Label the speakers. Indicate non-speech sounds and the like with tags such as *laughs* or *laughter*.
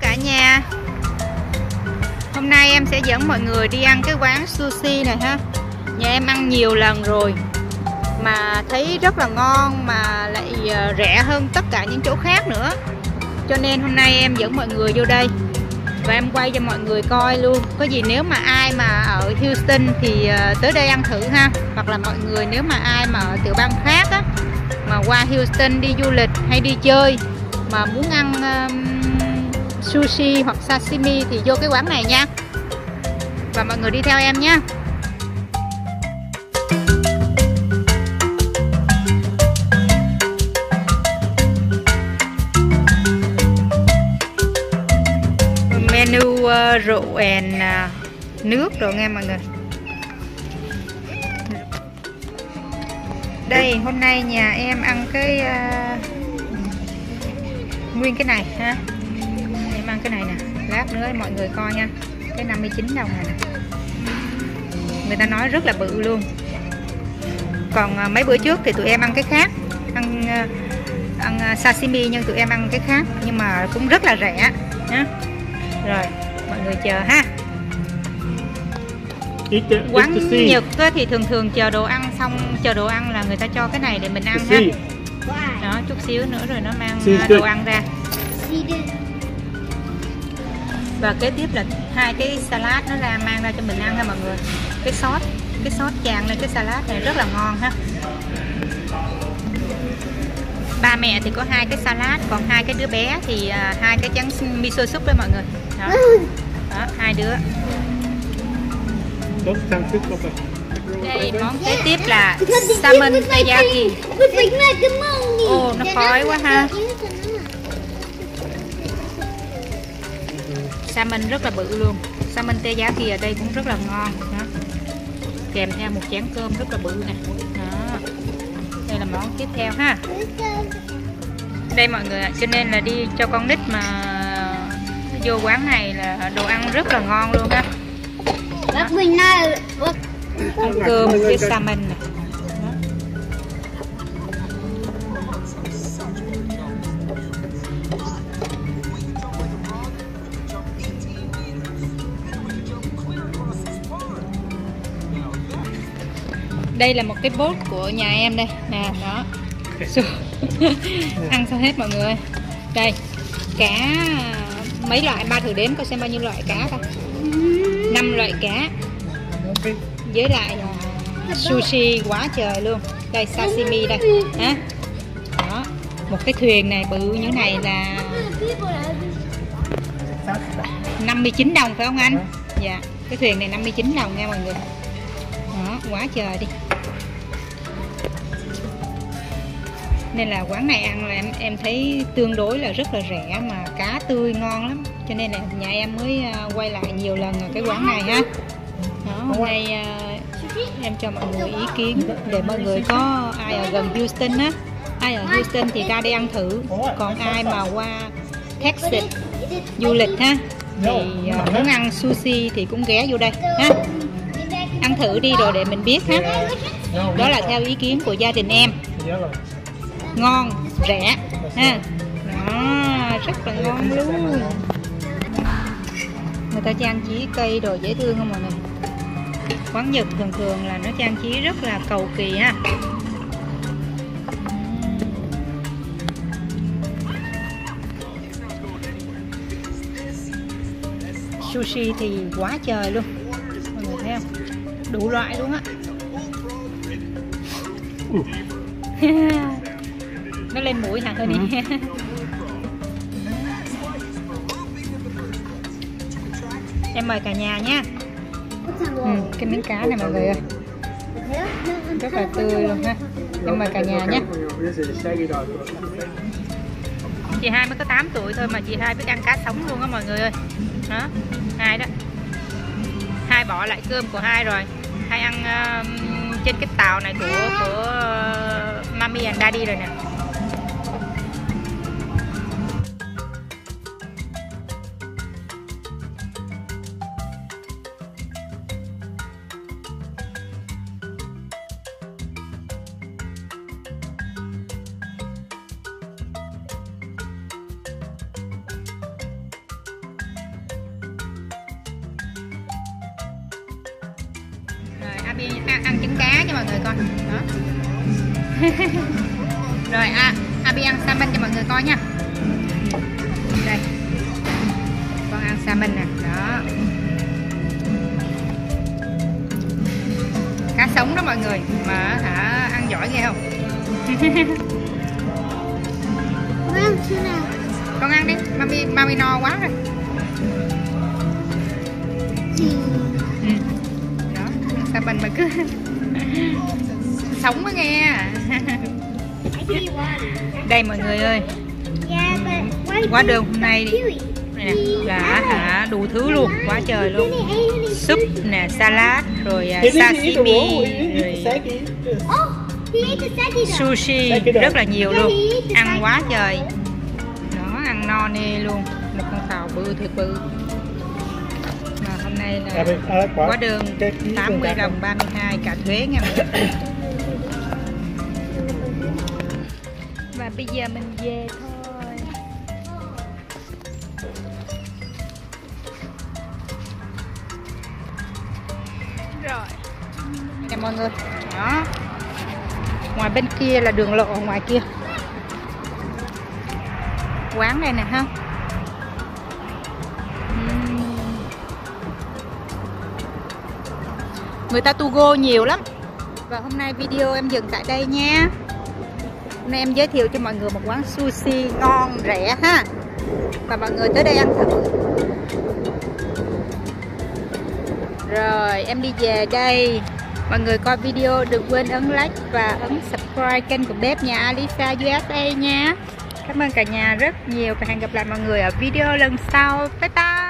Speaker 1: cả nhà. Hôm nay em sẽ dẫn mọi người đi ăn cái quán sushi này ha. Nhà em ăn nhiều lần rồi Mà thấy rất là ngon mà lại ờ, rẻ hơn tất cả những chỗ khác nữa. Cho nên hôm nay em dẫn mọi người vô đây Và em quay cho mọi người coi luôn. Có gì nếu mà ai mà ở Houston thì ờ, tới đây ăn thử ha. Hoặc là mọi người nếu mà ai mà ở tiểu bang khác á Mà qua Houston đi du lịch hay đi chơi Mà muốn ăn um, sushi hoặc sashimi thì vô cái quán này nha. Và mọi người đi theo em nhé. Menu uh, rượu and uh, nước rồi nghe mọi người. Đây hôm nay nhà em ăn cái uh, nguyên cái này ha cái này nè lát nữa mọi người coi nha. Cái 59 đồng này nè. Người ta nói rất là bự luôn. Còn à, mấy bữa trước thì tụi em ăn cái khác ăn à, ăn à, sashimi nhưng tụi em ăn cái khác nhưng mà cũng rất là rẻ nhé rồi mọi người chờ ha. Quán Nhật thì thường thường chờ đồ ăn xong chờ đồ ăn là người ta cho cái này để mình ăn ha. Đó chút xíu nữa rồi nó mang đồ ăn ra và kế tiếp là hai cái salad nó ra mang ra cho mình ăn ha mọi người cái sốt cái sốt chan lên cái salad này rất là ngon ha ba mẹ thì có hai cái salad còn hai cái đứa bé thì uh, hai cái chén miso soup đấy mọi người đó, đó hai đứa đây món kế tiếp là salmon teriyaki ồ oh, nó khói quá ha salmon rất là bự luôn. Salmon teriyaki ở đây cũng rất là ngon. Đó. kèm theo một chén cơm rất là bự nè. Đó. Đây là món tiếp theo ha. Đây mọi người cho nên là đi cho con nít mà vô quán này là đồ ăn rất là ngon luôn ha ăn cơm với salmon này đây là một cái bốt của nhà em đây. Nè đó. *laughs* Ăn sao hết mọi người đây cá mấy loại? Ba thử đếm coi xem bao nhiêu loại cá ta. Năm loại cá. Với lại sushi quá trời luôn. Đây sashimi đây. Hả? Đó một cái thuyền này bự như này là 59 đồng phải không anh? Dạ. Cái thuyền này 59 đồng nha mọi người đó quá trời đi. Nên là quán này ăn là em em thấy tương đối là rất là rẻ mà cá tươi ngon lắm. Cho nên là nhà em mới à, quay lại nhiều lần cái quán này ha. Đó hôm nay uh, em cho mọi người ý kiến để mọi người có ai ở gần Houston á. Ai ở Houston thì ra đây ăn thử. Còn ai mà qua Texas du lịch ha thì uh, muốn ăn sushi thì cũng ghé vô đây ha ăn thử đi rồi để mình biết ha. Đó là theo ý kiến của gia đình em. Ngon, rẻ, ha. Đó, rất là ngon luôn. Người ta trang trí cây đồ dễ thương không mọi người? Quán nhật thường thường là nó trang trí rất là cầu kỳ ha. Sushi thì quá trời luôn. Mọi người thấy không? Đủ loại luôn á *laughs* nó lên mũi hả thôi đi ừ. em mời cả nhà nha. Ừ, cái miếng cá này mọi người ơi rất là tươi luôn ha. Em mời cả nhà nhé. Chị hai mới có 8 tuổi thôi mà chị hai biết ăn cá sống luôn á mọi người ơi. Đó hai đó. Hai bỏ lại cơm của hai rồi hay ăn uh, trên cái tàu này của của uh, mami and daddy rồi nè. Abi ăn, ăn trứng cá cho mọi người coi. Đó. *laughs* Rồi à, Abi ăn salmon cho mọi người coi nha. Đây. Con ăn salmon nè. Đó. Cá sống đó mọi người mà hả ăn giỏi ghê không? *laughs* Con ăn đi mami mami no quá rồi cứ *laughs* sống mới nghe. *laughs* Đây mọi người ơi.
Speaker 2: Why
Speaker 1: quá đường hôm nay nè là hả? Đủ thứ luôn. Quá trời luôn. Súp nè salad rồi à, sashimi rồi sushi rất là nhiều luôn. ăn quá trời. Đó ăn no nê luôn. Một con tàu bự thiệt bự
Speaker 3: I
Speaker 1: là
Speaker 3: like
Speaker 1: quá.
Speaker 3: quá
Speaker 1: đường 80 đồng 32 cả thuế nha. *coughs* Và bây giờ mình về thôi. Rồi. Nè mọi người. Đó. Ngoài bên kia là đường lộ ngoài kia. Quán đây nè ha. Ừm. Người ta tu go nhiều lắm. Và hôm nay video em dừng tại đây nha. Hôm nay em giới thiệu cho mọi người một quán sushi ngon, rẻ ha. Và mọi người tới đây ăn thử. Rồi, em đi về đây. Mọi người coi video đừng quên ấn like và ấn subscribe kênh của bếp nhà Alisa USA nha. Cảm ơn cả nhà rất nhiều và hẹn gặp lại mọi người ở video lần sau. Bye bye.